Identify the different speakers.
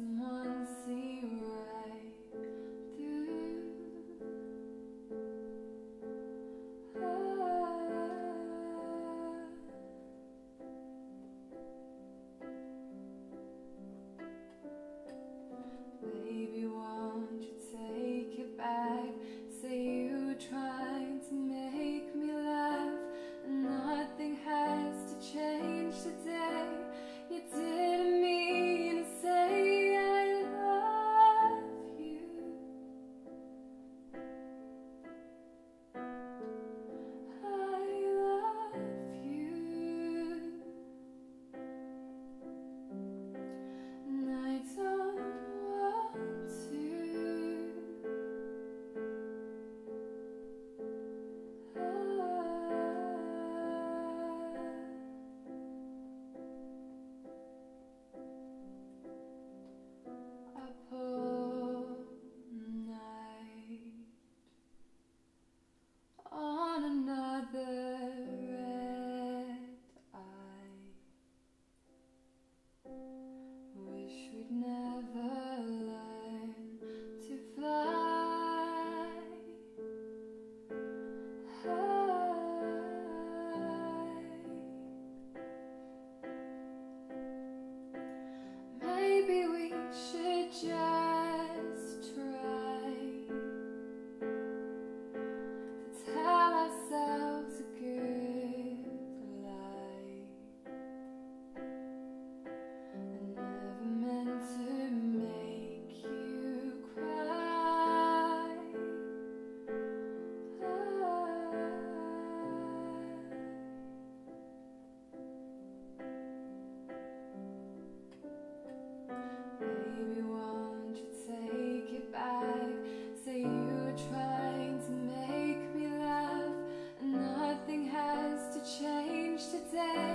Speaker 1: someone you'd never day.